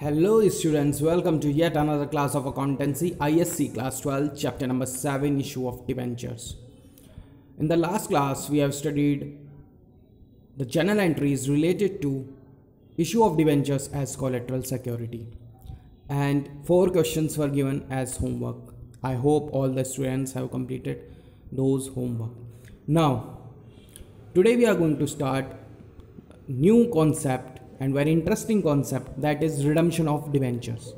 Hello students, welcome to yet another class of accountancy ISC class 12 chapter number 7 issue of debentures. In the last class we have studied the journal entries related to issue of debentures as collateral security and four questions were given as homework. I hope all the students have completed those homework. Now today we are going to start new concept and very interesting concept that is redemption of debentures.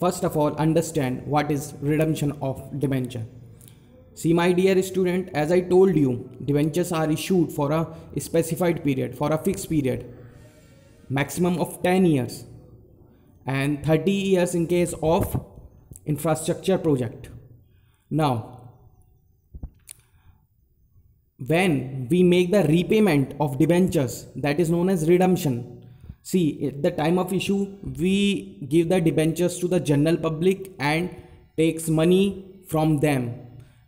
First of all understand what is redemption of debenture. See my dear student as i told you debentures are issued for a specified period for a fixed period maximum of 10 years and 30 years in case of infrastructure project. Now when we make the repayment of debentures that is known as redemption see at the time of issue we give the debentures to the general public and takes money from them.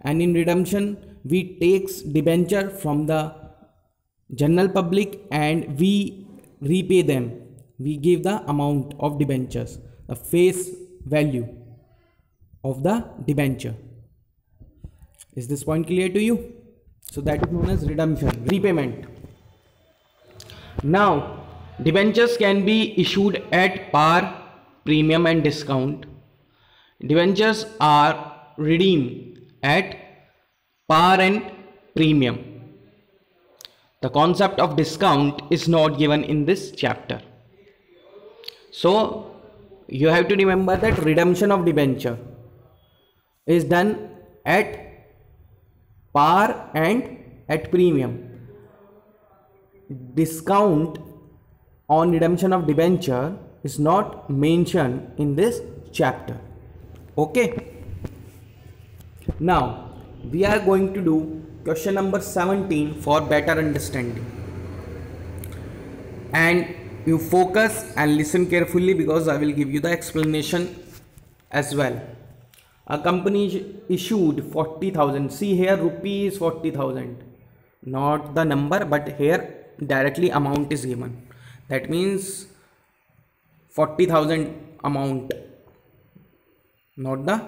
And in redemption we takes debenture from the general public and we repay them. We give the amount of debentures the face value of the debenture. Is this point clear to you? So that is known as redemption repayment. Now Debentures can be issued at par, premium and discount. Debentures are redeemed at par and premium. The concept of discount is not given in this chapter. So you have to remember that redemption of debenture is done at par and at premium. Discount on redemption of debenture is not mentioned in this chapter. Okay? Now we are going to do question number 17 for better understanding. And you focus and listen carefully because i will give you the explanation as well. A company issued 40000 see here rupees 40000 not the number but here directly amount is given that means forty thousand amount not the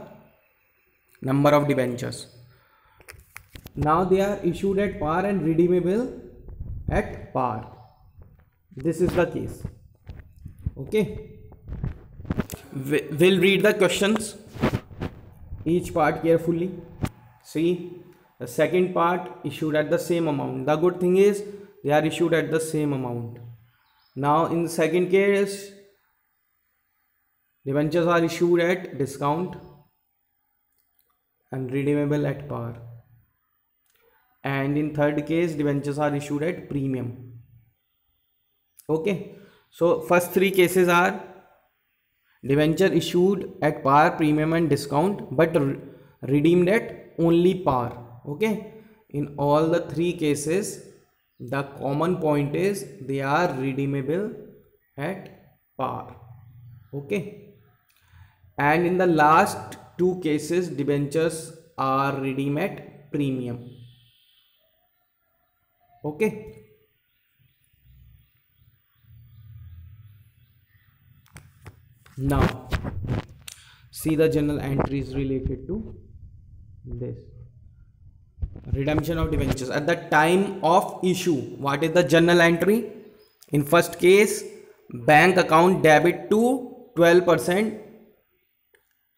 number of debentures now they are issued at par and redeemable at par this is the case okay will read the question each part carefully see second part issued at the same amount the good thing is they are issued at the same amount now in the second case, debentures are issued at discount and redeemable at par. And in third case, debentures are issued at premium. Okay. So first three cases are debenture issued at par, premium and discount but redeemed at only par. Okay. In all the three cases, the common point is they are redeemable at par. Okay. And in the last two cases debentures are redeemed at premium. Okay. Now see the journal entries related to this redemption of debentures. At the time of issue what is the journal entry? In first case bank account debit to 12 percent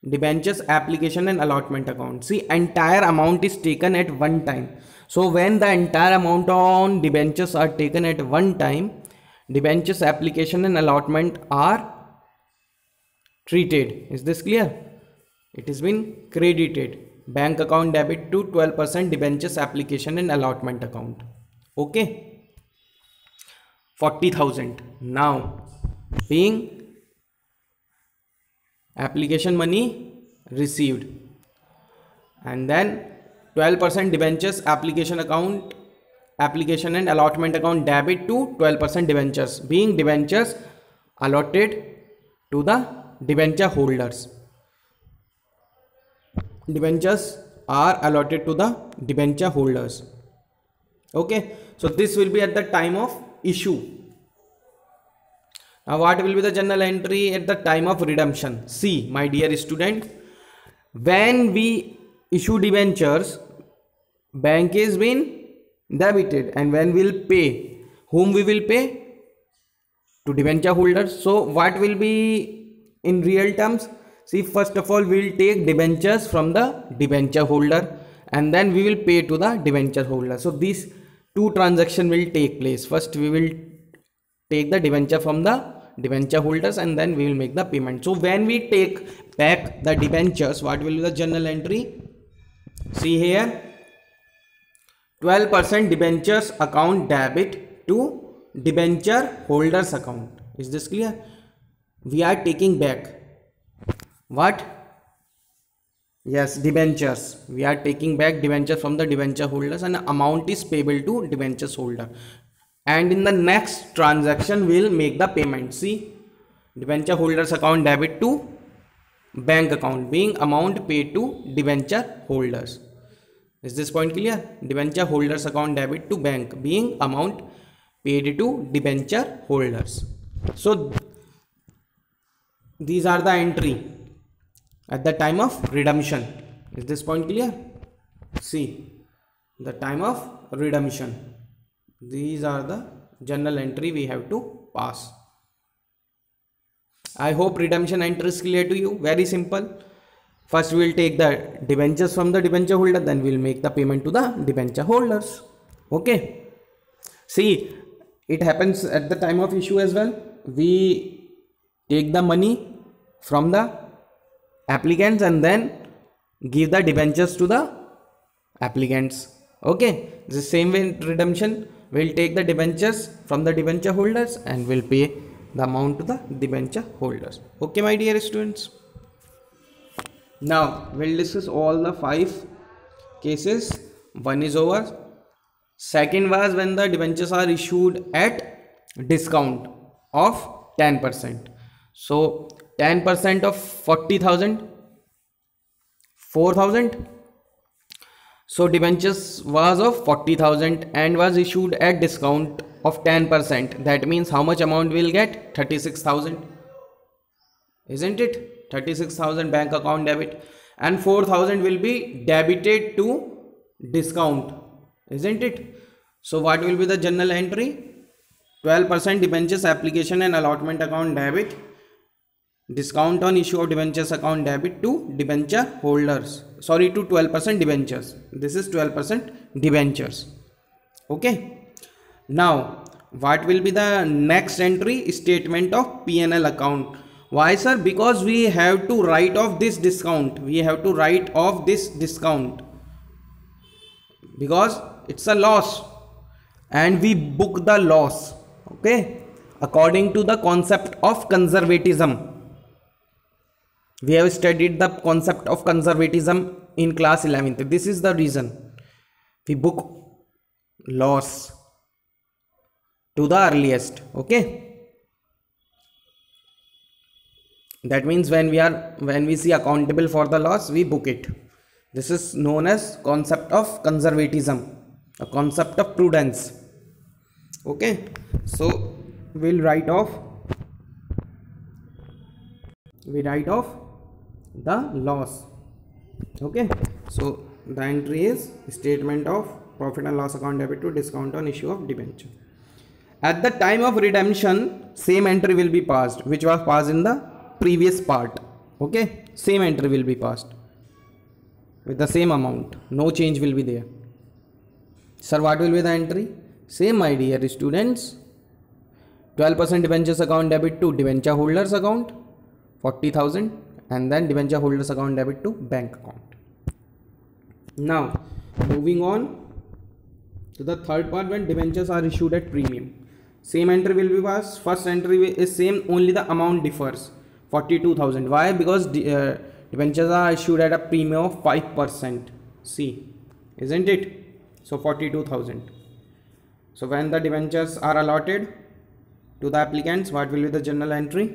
debentures application and allotment account. See entire amount is taken at one time. So when the entire amount on debentures are taken at one time debentures application and allotment are treated. Is this clear? It has been credited bank account debit to twelve percent debentures application and allotment account okay forty thousand now being application money received and then twelve percent debentures application account application and allotment account debit to twelve percent debentures being debentures allotted to the debenture holders debentures are allotted to the debenture holders. Okay? So this will be at the time of issue. Now what will be the journal entry at the time of redemption? See my dear student when we issue debentures bank is been debited. And when we'll pay whom we will pay? To debenture holders. So what will be in real terms see first of all we'll take debentures from the debenture holder and then we will pay to the debenture holder. So these two transaction will take place. First we will take the debenture from the debenture holders and then we will make the payment. So when we take back the debentures what will be the journal entry? See here 12% debentures account debit to debenture holders account. Is this clear? We are taking back what yes debentures we are taking back debenture from the debenture holders and amount is payable to debentures holder and in the next transaction we'll make the payment see debenture holders account debit to bank account being amount paid to debenture holders is this point clear debenture holders account debit to bank being amount paid to debenture holders so these are the entry at the time of redemption. Is this point clear? See the time of redemption. These are the journal entry we have to pass. I hope redemption entry is clear to you. Very simple. First we will take the debentures from the debenture holder then we will make the payment to the debenture holders. Okay. See it happens at the time of issue as well. We take the money from the applicants and then give the debentures to the applicants. Okay the same way redemption. We'll take the debentures from the debenture holders and we'll pay the amount to the debenture holders. Okay my dear students. Now we'll discuss all the five cases. One is over. Second was when the debentures are issued at discount of 10 percent. So 10 percent of 40000 4000 so debentures was of 40000 and was issued at discount of 10 percent. That means how much amount will get? 36000 isn't it? 36000 bank account debit. And 4000 will be debited to discount. Isn't it? So what will be the journal entry? 12% debentures application and allotment account debit discount on issue of debentures account debit to debenture holders. Sorry to 12% debentures. This is 12% debentures. Okay. Now what will be the next entry? Statement of pnl account. Why sir? Because we have to write off this discount. We have to write off this discount. Because it's a loss. And we book the loss. Okay. According to the concept of conservatism we have studied the concept of conservatism in class 11th this is the reason. We book loss to the earliest okay? That means when we are when we see accountable for the loss we book it. This is known as concept of conservatism a concept of prudence okay? So we'll write off we write off the loss. Okay. So the entry is statement of profit and loss account debit to discount on issue of debenture. At the time of redemption same entry will be passed which was passed in the previous part. Okay. Same entry will be passed with the same amount. No change will be there. Sir what will be the entry? Same idea students. 12% debentures account debit to debenture holders account 40000 and then debenture holders account debit to bank account. Now moving on to the third part when debentures are issued at premium. Same entry will be passed. First entry is same only the amount differs. 42000 why? Because the, uh, debentures are issued at a premium of 5% see isn't it? So 42000 so when the debentures are allotted to the applicants what will be the general entry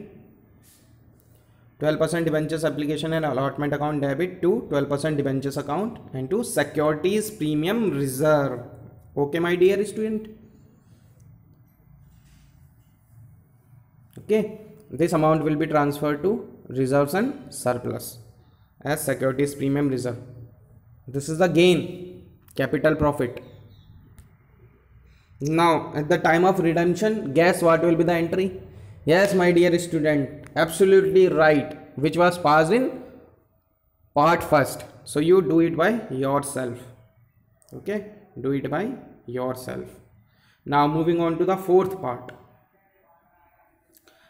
12% debentures application and allotment account debit to 12% debentures account and to securities premium reserve. Okay my dear student? Okay this amount will be transferred to reserves and surplus as securities premium reserve. This is the gain capital profit. Now at the time of redemption guess what will be the entry yes my dear student absolutely right which was passed in part first. So you do it by yourself. Okay? Do it by yourself. Now moving on to the fourth part.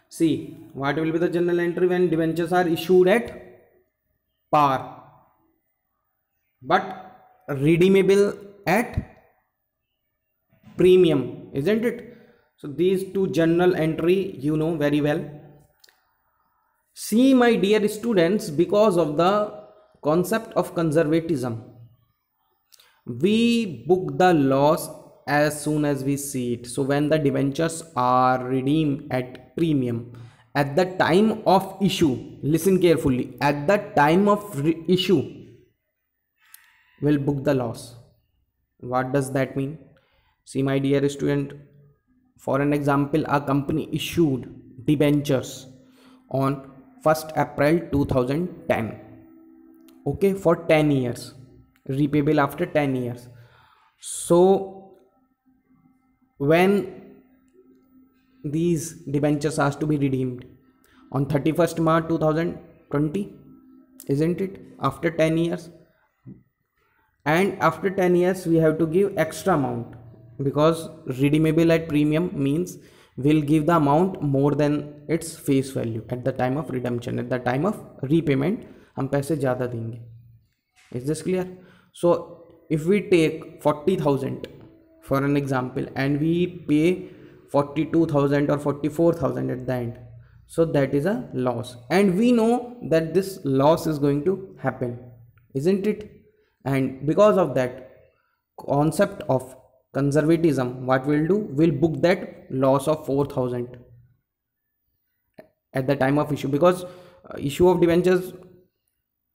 See what will be the journal entry when debentures are issued at par? But redeemable at premium isn't it so these two journal entry you know very well. See my dear students because of the concept of conservatism we book the loss as soon as we see it. So when the debentures are redeemed at premium at the time of issue listen carefully at the time of issue we'll book the loss what does that mean? See my dear student for an example a company issued debentures on 1st april 2010 okay for 10 years repayable after 10 years. So when these debentures has to be redeemed on 31st march 2020 isn't it? After 10 years. And after 10 years we have to give extra amount because redeemable at premium means we'll give the amount more than its face value at the time of redemption at the time of repayment हम पैसे ज़्यादा देंगे is this clear so if we take 40000 for an example and we pay 42000 or 44000 at the end so that is a loss and we know that this loss is going to happen isn't it and because of that concept of conservatism what we'll do we'll book that loss of 4000 at the time of issue. Because uh, issue of debentures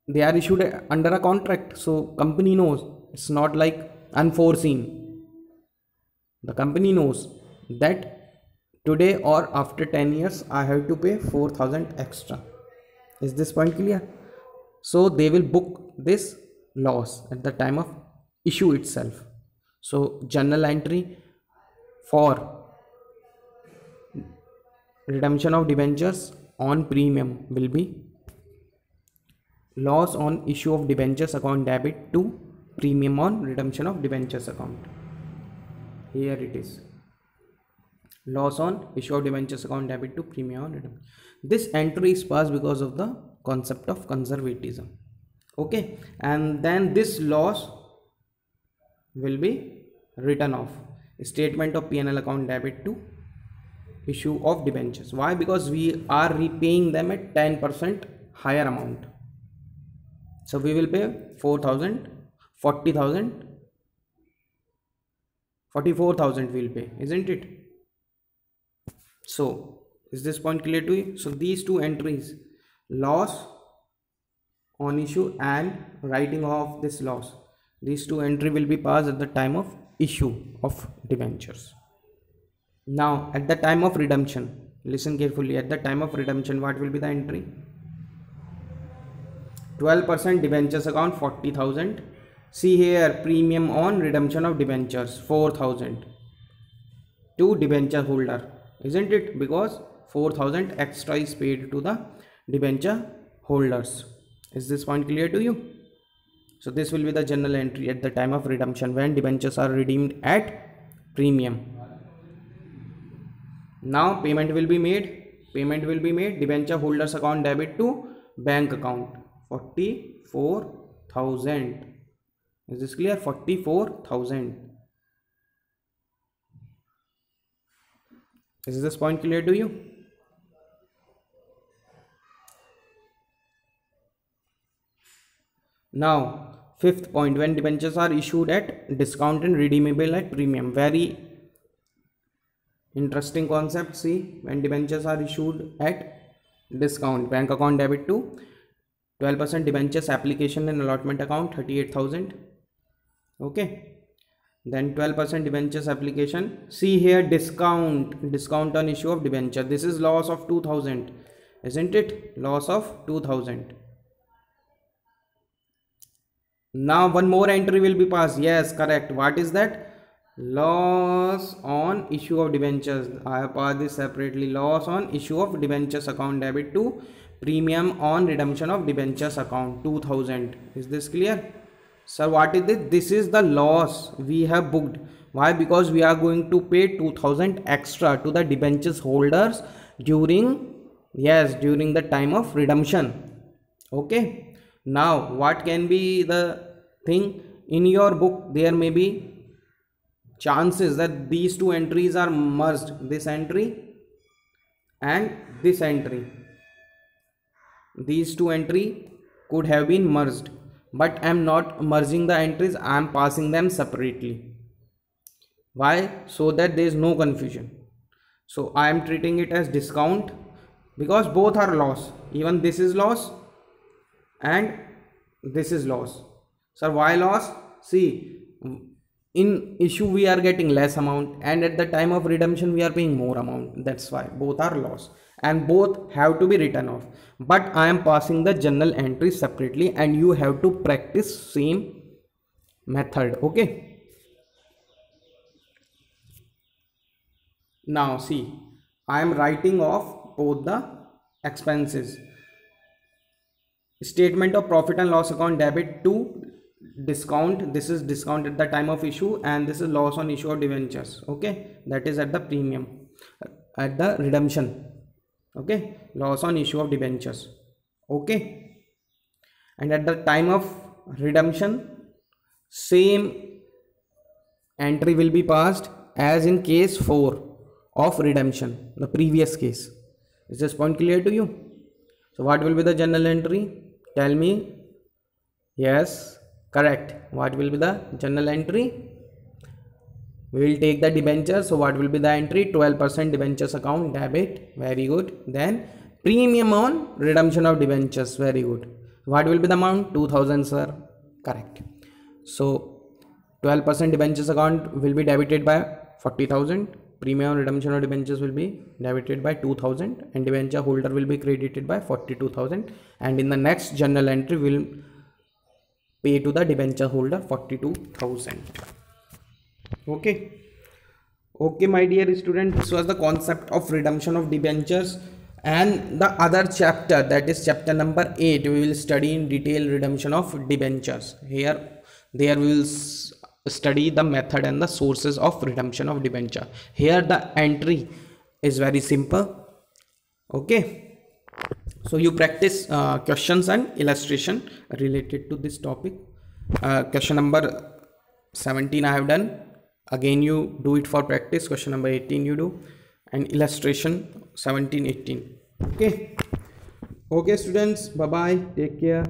they are issued under a contract so company knows. It's not like unforeseen. The company knows that today or after 10 years i have to pay 4000 extra. Is this point clear? So they will book this loss at the time of issue itself so journal entry for redemption of debentures on premium will be loss on issue of debentures account debit to premium on redemption of debentures account. Here it is. Loss on issue of debentures account debit to premium on redemption. This entry is passed because of the concept of conservatism. Okay? And then this loss will be written off. Statement of P&L account debit to issue of debentures. Why? Because we are repaying them at 10% higher amount. So we will pay 4000 40000 44000 we'll pay isn't it? So is this point clear to you? So these two entries loss on issue and writing off this loss these two entry will be passed at the time of issue of debentures. Now at the time of redemption listen carefully at the time of redemption what will be the entry? 12% debentures account 40000 see here premium on redemption of debentures 4000 to debenture holder isn't it? Because 4000 extra is paid to the debenture holders. Is this point clear to you so this will be the general entry at the time of redemption when debentures are redeemed at premium. Now payment will be made. Payment will be made. Debenture holders account debit to bank account. 44,000. Is this clear? 44,000. Is this point clear to you? Now, fifth point when debentures are issued at discount and redeemable at premium. Very interesting concept. See, when debentures are issued at discount, bank account debit to 12% debentures application and allotment account 38,000. Okay. then 12% debentures application see here discount discount on issue of debenture this is loss of 2000 isn't it loss of 2000 now one more entry will be passed. Yes correct. What is that? Loss on issue of debentures. I have passed this separately. Loss on issue of debentures account debit to premium on redemption of debentures account 2000 is this clear? Sir what is this? This is the loss we have booked. Why? Because we are going to pay 2000 extra to the debentures holders during yes during the time of redemption. Okay. Now what can be the thing in your book there may be chances that these two entries are merged this entry and this entry. These two entry could have been merged but I am not merging the entries I am passing them separately. Why? So that there is no confusion. So I am treating it as discount because both are loss. Even this is loss and this is loss sir why loss? See in issue we are getting less amount and at the time of redemption we are paying more amount. That's why both are loss and both have to be written off. But i am passing the journal entry separately and you have to practice same method okay? Now see i am writing off both the expenses. Statement of profit and loss account debit to discount this is discount at the time of issue and this is loss on issue of debentures okay? That is at the premium at the redemption okay? Loss on issue of debentures okay? And at the time of redemption same entry will be passed as in case 4 of redemption the previous case. Is this point clear to you? So what will be the general entry? Tell me. Yes correct. What will be the journal entry? We will take the debenture. So what will be the entry? 12% debentures account. Debit. Very good. Then premium on redemption of debentures. Very good. What will be the amount? 2000 sir. Correct. So 12% debentures account will be debited by 40000 premium on redemption of debentures will be debited by 2000 and debenture holder will be credited by 42000 and in the next journal entry will pay to the debenture holder 42000 okay. Okay my dear student this was the concept of redemption of debentures and the other chapter that is chapter number 8 we will study in detail redemption of debentures. Here there we will study the method and the sources of redemption of debenture. Here the entry is very simple. Okay so you practice uh, questions and illustration related to this topic. Uh, question number 17 i have done. Again you do it for practice. Question number 18 you do. And illustration 17 18 okay? Okay students. Bye bye take care